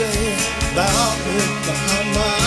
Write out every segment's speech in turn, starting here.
say about me behind my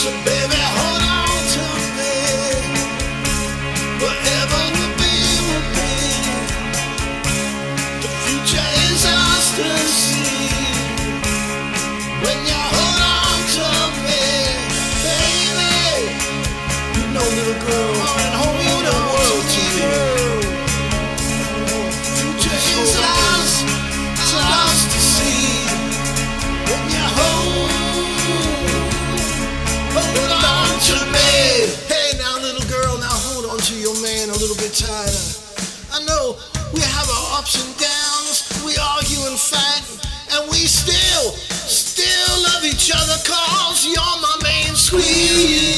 So baby, little man a little bit tired. I know we have our ups and downs, we argue and fight, and we still, still love each other cause you're my main squeeze.